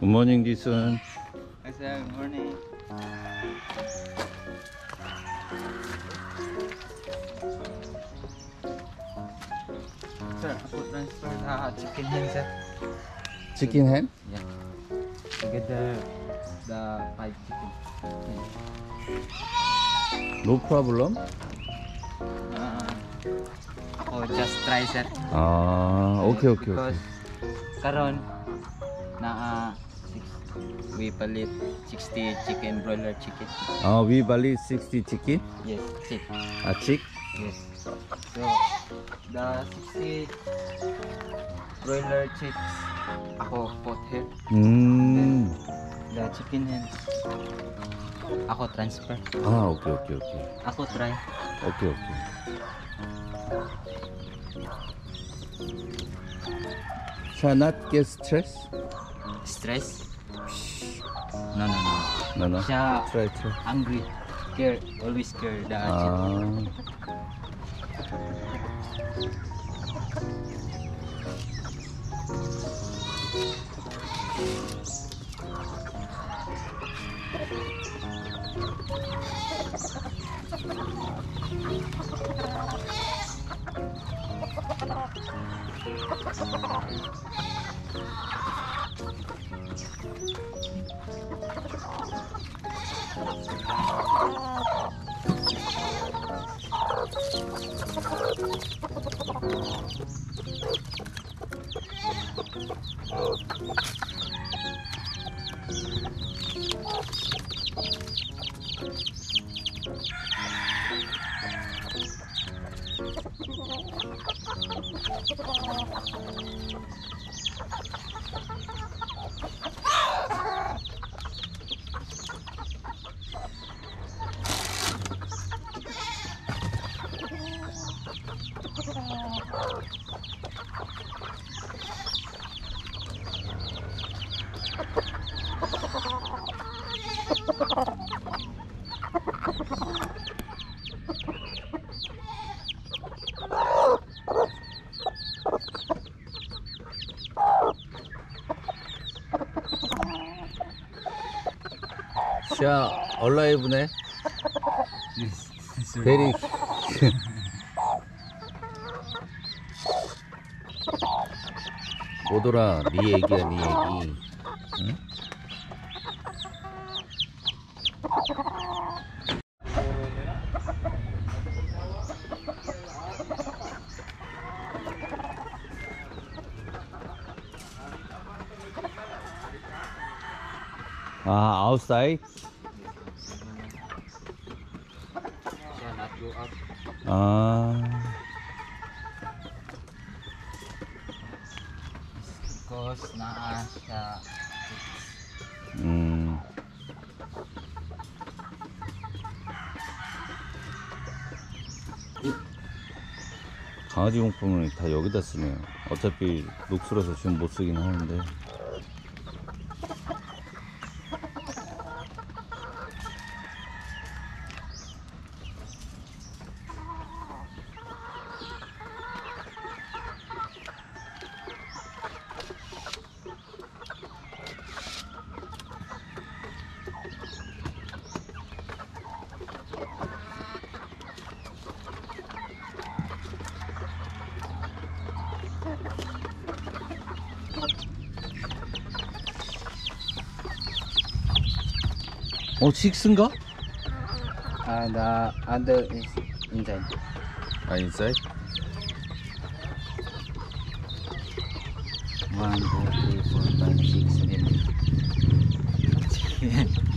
굿모닝 디슨 Hi sir, good morning. Sir, ako transfer sa chicken hen sir. 치킨 햄? Yeah. Together the five chicken. hen. 노 프로블럼? Uh, ako just try sir. 아 오케이 오케이 오케이 Because karon na uh, we palit 60 chicken broiler chicken. 아 위발리 60 치킨? Yes, chick. 아 칙? Yes. So, the 60 broiler chicks, ako pot here. 음. The chicken hen, ako transfer. 아 오케이 오케이 오케이 Ako try. 오케이 오케이 자 not get stress? Stress? No, no, no. No, no. Siya Try, try. hungry. Scared. always scared. Ah. ah. Ha ha ha! 샤 얼라이브네. 베리. 오더라. 네 얘기야 네 얘기. 응? 아 아웃사이드 Siya not go out. 아. 강아지 용품을 다 여기다 쓰네요. 어차피 녹슬어서 지금 못 쓰긴 하는데. 어, 식스인가? uh, the other is inside. 아, 인사이드? One, two, three, four, five, six, seven.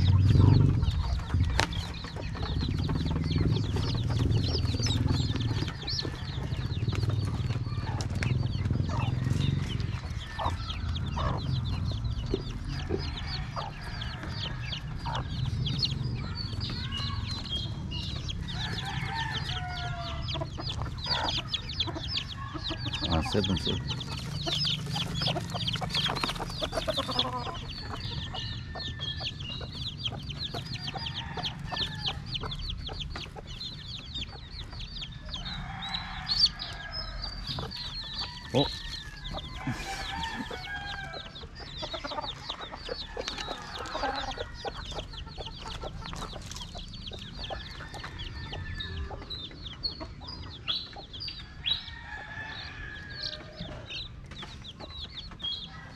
어?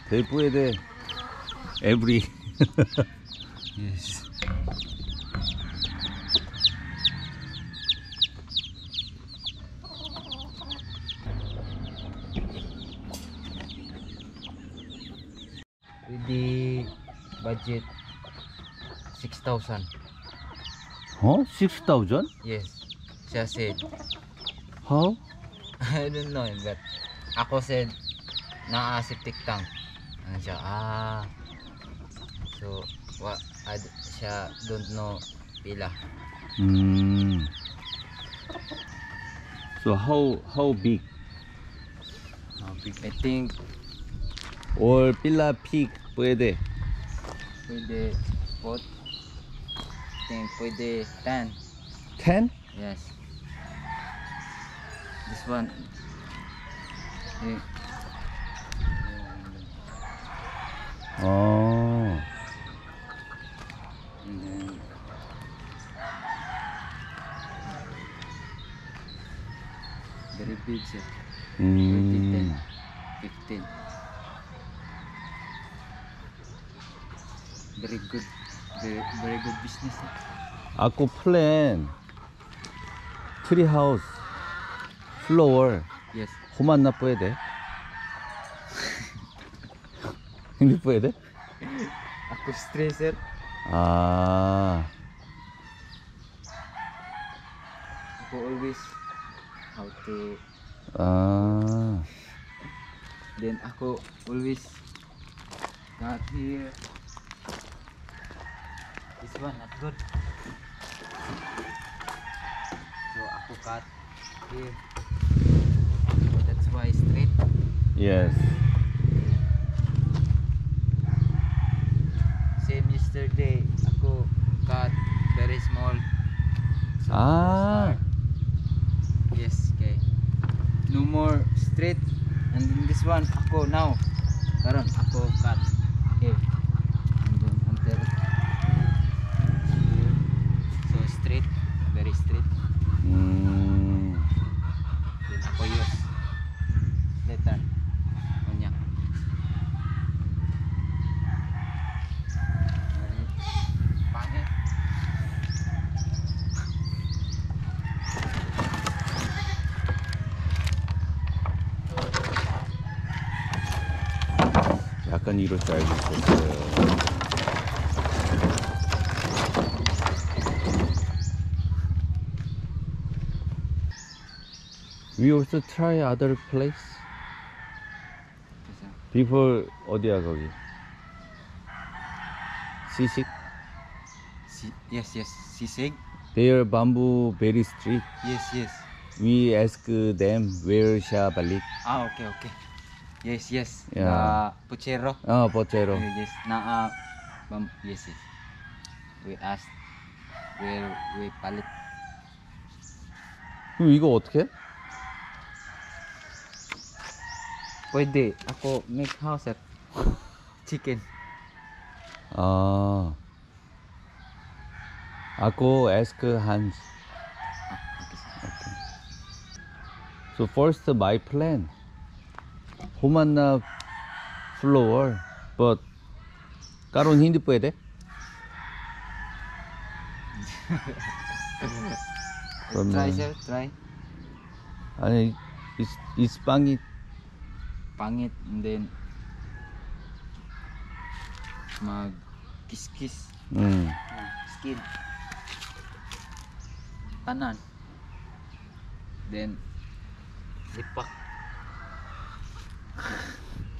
대포에 대해 에브리 6,000. 어? 6,000? Yes. Siya said, How? I don't know, but ako said, na-septic tank. Ano siya, ah. So, what, ad, siya don't know pila. 음. So how how big? I think Or pila pig puede? pwede pot. Think pwede 10. 10? Yes. This one. Eh, 어. and then very big siya. 음. 15. Very good. Very, very good business. eh. 아까 플랜 트리 하우스 플로어 Yes. 호만나 puede? hindi puede? Ako stresser. 아. Ako always how to 아. then ako always got here. One not good. So ako cut here. So that's why straight. Yes. Same yesterday ako cut very small. So Ah. Yes, okay. No more straight. And then this one ako now. Karon ako cut 약간 이럴 줄 알고 있었어요. We also try other place Kasi, before 어디야 거기? 시식? Si yes, yes. Sisig? Their bamboo very strict. Yes, yes. We ask them where shall balik. Ah, okay, okay. Yes, yes. Yeah. Uh, puchero. 아 버체로. Uh, yes, na uh, bam, yes, yes. We asked where we palit. 그럼 이거 어떻게? Pwede ako make house at chicken. 아. 아고 ask Hans. Ah, okay. sir. So first my plan. human na floor. But karon hindi pwede. Try uh, sir try. ay is is pangit. Pangit and then mag kiss kiss mm. skin. Tanan. Then lipak.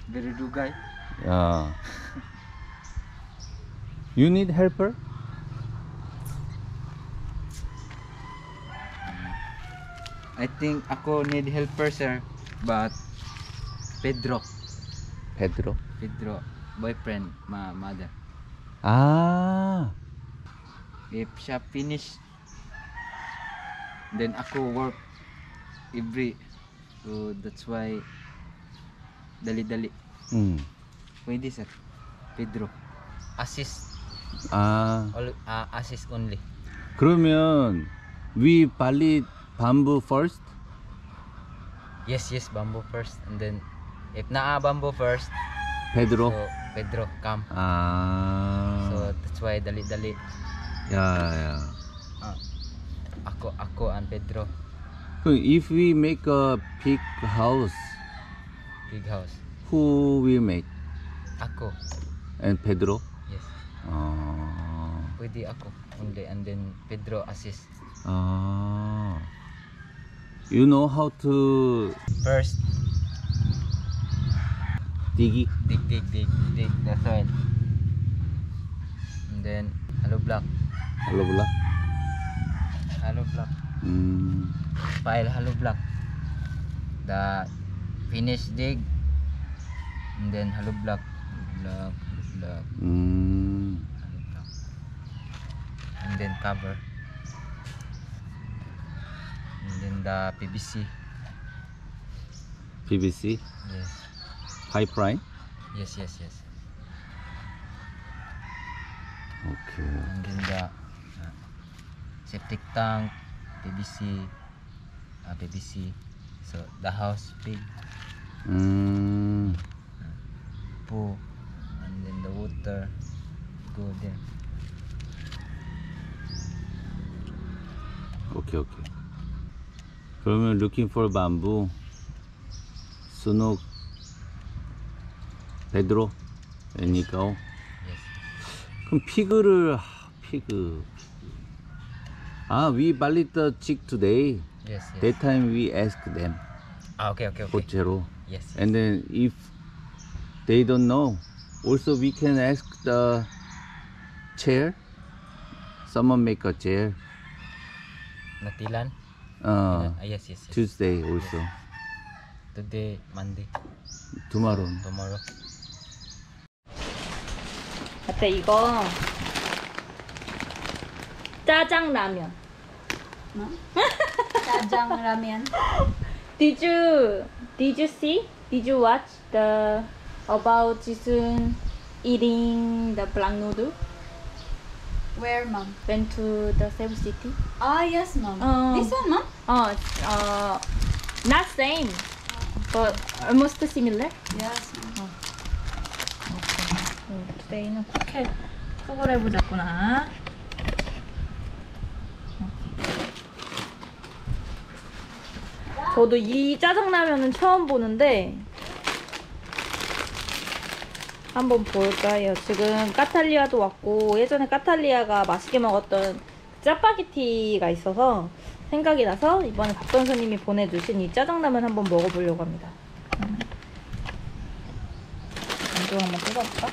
Very do guy. Yeah. you need helper? I think ako need helper sir but Pedro Pedro Pedro boyfriend my mother Ah if she finish then ako work every so that's why dali dali 음. pwede sir Pedro assist 아. all uh, assist only 그러면 we 발리 bamboo first? yes yes bamboo first and then if naa bamboo first 베드로. So Pedro come. 아. So that's why dali-dali 야야. uh, ako ako and Pedro 그 if we make a big house, big house. Who will make? Ako. And Pedro? Yes. Uh, Pwede ako only and then Pedro assist. Ah. Oh. You know how to first dig dig dig dig dig the soil. And then hollow block. Hollow block. Hollow block. Mm. Pile hollow block. The finish dig. And then hollow block hollow block hollow hmm. block mm. and then cover. And then the PVC PVC yes. Pipe right? Yes yes yes. Okay. And then the uh, septic tank PVC uh, ah, PVC So the house big 음. pool, and then the water go there. 오케이 오케이. 그러면 looking for bamboo. 스노 베드로 애니까오. Yes. 그럼 피그를 아, 피그. 아, we valid the chick today. Yes, yes. That time we ask them ah, okay, okay, for okay. zero. Yes. yes. And then if they don't know, also we can ask the chair. Someone make a chair. Natilan? Uh, ah, yes, yes, yes. Tuesday also. Today, Monday, Tomorrow. tomorrow. 어때 이거 짜장라면 Jajang ramen. Did you did you see did you watch the about Jisun eating the black noodle Where, mom? went to the Cebu City Ah, yes, mom. Oh. This one, mom? 어, 어 not same but almost similar Yes, mom. 투데이는 쿠켓 쿡을 해보자꾸나 저도 이 짜장라면은 처음 보는데 한번 볼까요? 지금 까탈리아도 왔고 예전에 까탈리아가 맛있게 먹었던 짜파게티가 있어서 생각이 나서 이번에 박던 선님이 보내주신 이 짜장라면 한번 먹어보려고 합니다. 안주 한번 뜯어볼까?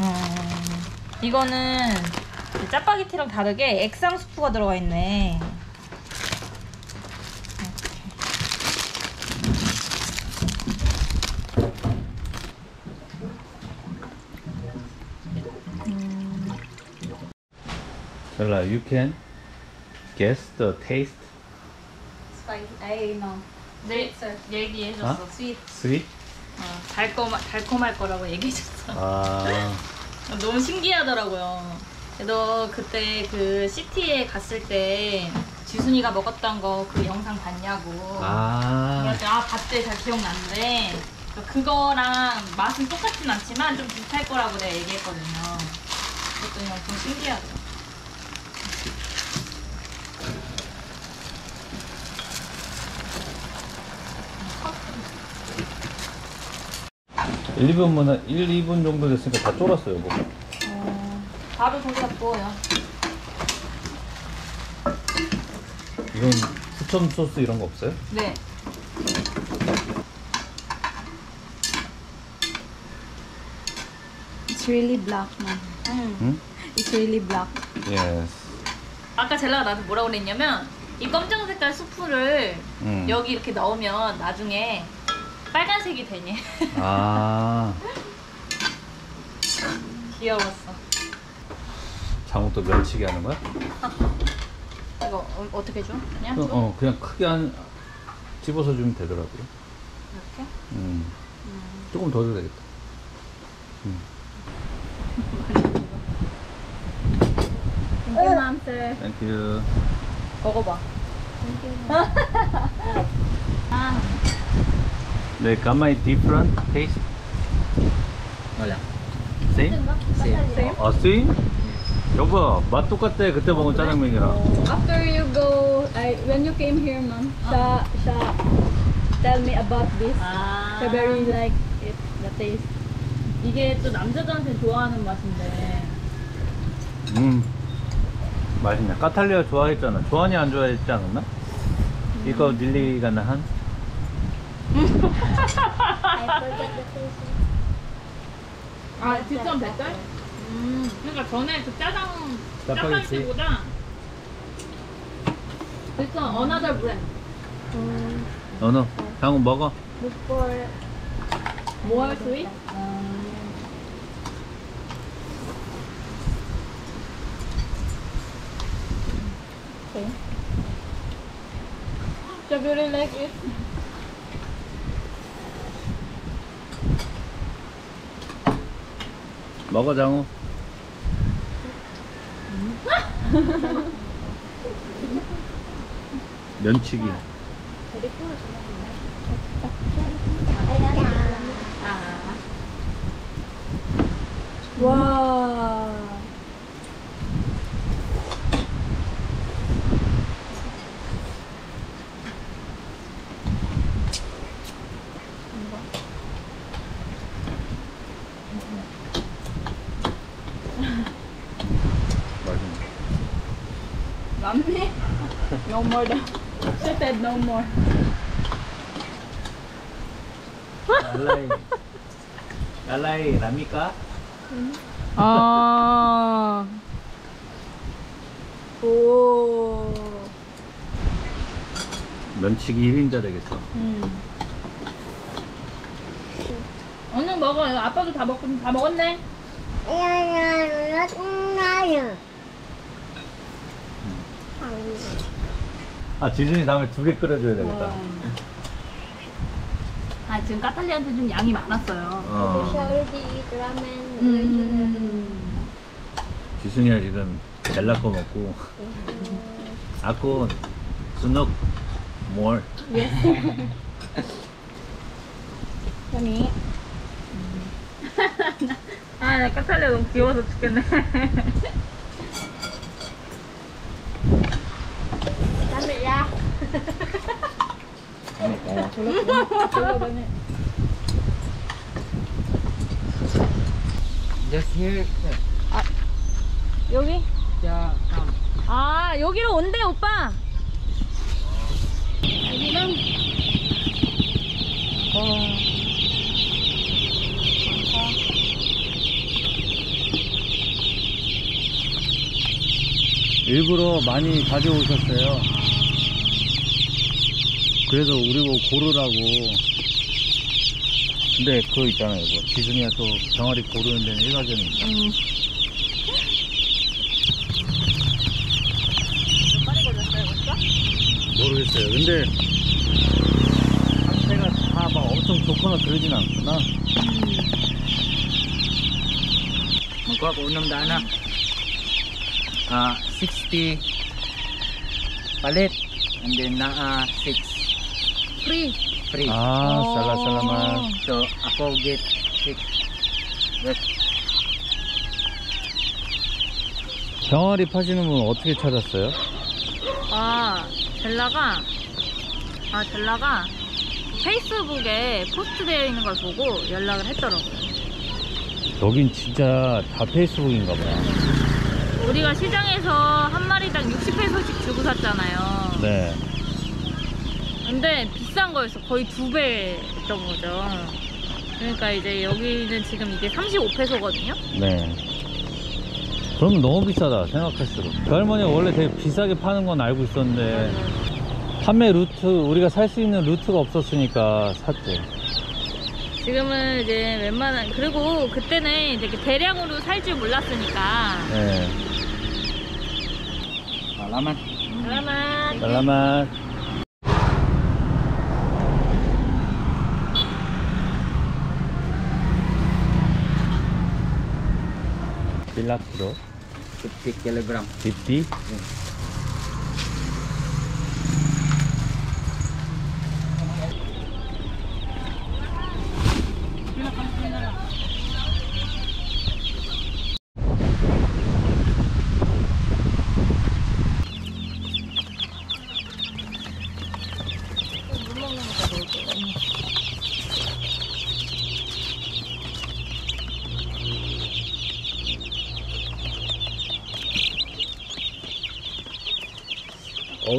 음, 이거는 그 짜파게티랑 다르게 액상 수프가 들어가 있네. Stella, you can guess the taste. Spicy. I know. 네, 얘기해줬어. 어? 스윗. Sweet? 어, 달콤, 달콤할 거라고 얘기해줬어. 아, 너무 신기하더라고요. 너 그때 그 시티에 갔을 때 지순이가 먹었던 거 그 영상 봤냐고. 아, 그래서 아 봤대 잘 기억나는데 그거랑 맛은 똑같진 않지만 좀 비슷할 거라고 내가 얘기했거든요. 그랬더니 엄청 신기하더라고. 1, 2분만 1, 2분 정도 됐으니까 다 쫄았어요, 뭐. 바로 저기다 부어요. 이건 후첨 소스 이런 거 없어요? 네. It's really black, mom. 음. 응? It's really black. Yes. 아까 젤라가 나한테 뭐라고 그랬냐면 이 검정 색깔 수프를 음. 여기 이렇게 넣으면 나중에 빨간색이 되니. 아, 귀여웠어. 장욱도 면치기 하는 거야? 이거 어, 어떻게 줘? 그냥 어, 줘? 어, 그냥 크게 한, 집어서 주면 되더라고요. 이렇게? 음. 조금 더 줘도 되겠다. Thank you, ma'am, sir. Thank you. 먹어봐. 아, 네, 가마이 different taste? Wala. Same? Same. 아, same? 여보, 맛 똑같아. 그때 먹은 짜장면이랑. After you go, I, when you came here, ma'am, siya, siya tell me about this. 아. Siya very like it, the taste. 이게 또 남자들한테 좋아하는 맛인데. 음, 맛있네. 까탈리아 좋아했잖아. 조한이 안 좋아했지 않았나? 이거 닐리가 나 한? 아, 뒷점 배달? 음, 그러니까 전에 그 짜장, 짜파게티. 짜파게티보다 뒷점 another brand. 너너 장우 먹어. Before, more sweet? okay. Siya very like it. 먹어 장우. 면치기. Wow. 맛있네. Mommy? No more daw. She said no more. 알라이. 알라이 라미까? 아. Oh. 면치기 1인자 되겠어. 얼른 먹어. 이거 아빠도 다 먹고 다 먹었네. 아 지준이 다음에 두 개 끓여줘야 되겠다. 아 지금 까탈리한테 좀 양이 많았어요. 어. 음. 지순이가 지금 젤라 거 먹고 아고 순옥 뭘 Yummy. 아, 나 까탈리아 너무 귀여워서 죽겠네. Just here. 여기? Yeah, come. 아, 여기로 온대, 오빠. 일부러 많이 가져오셨어요. 그래서 우리 보고 고르라고. 근데 그거 있잖아요. 뭐 지순이가 또 병아리 고르는 데는 일가견이 있다. 음. 모르겠어요. 근데 상태가 다 막 엄청 좋거나 그러진 않구나. Magkuha ko unang dana. Ah, 60 palit. And then na 6 free. free. 아, 어. sala-salamat. So, ako get 6. That's 병아리 파시는 분 어떻게 찾았어요? 아, 젤라가, 아, 젤라가 페이스북에 post되어 있는 걸 보고 연락을 했더라고요. 여긴 진짜 다 페이스북인가 보다. 우리가 시장에서 한 마리당 60페소씩 주고 샀잖아요. 네. 근데 비싼 거였어. 거의 두 배였던 거죠. 그러니까 이제 여기는 지금 이게 35페소거든요. 네. 그러면 너무 비싸다 생각할수록. 그 할머니가 원래 되게 비싸게 파는 건 알고 있었는데 판매 루트 우리가 살 수 있는 루트가 없었으니까 샀지. 지금은 이제 웬만한 그리고 그때는 이제 대량으로 살 줄 몰랐으니까. 네. Salamat. 그러면 살라맛. 빌라키로 50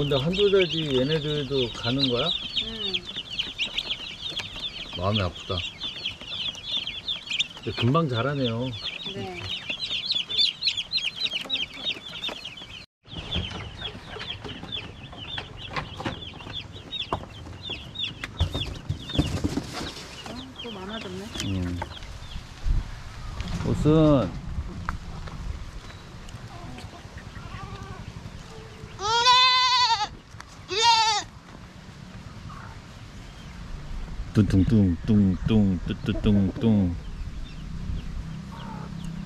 어 근데 한두 달 뒤 얘네들도 가는 거야? 음. 마음이 아프다. 근데 금방 자라네요. 네. 아, 또 많아졌네. 음. 옷은 뚱뚱뚱뚱뚱 뚜뚜뚱뚱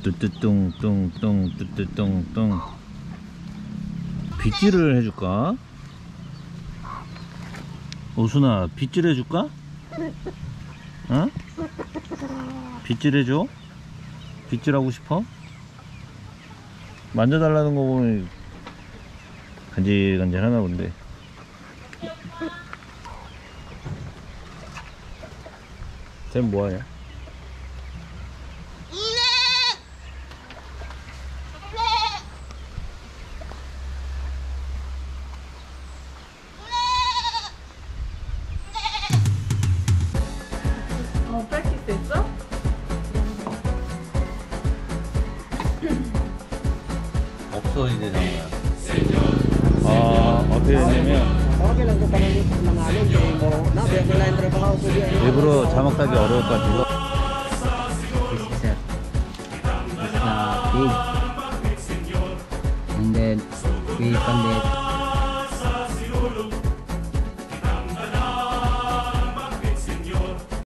뚜뚜뚱뚱뚱 뚜뚜뚱뚱 빗질을 해줄까? 오순아 빗질 해줄까? 응? 빗질 해줘? 빗질하고 싶어? 만져달라는 거 보면 간질간질 하나 본데 쟤는 뭐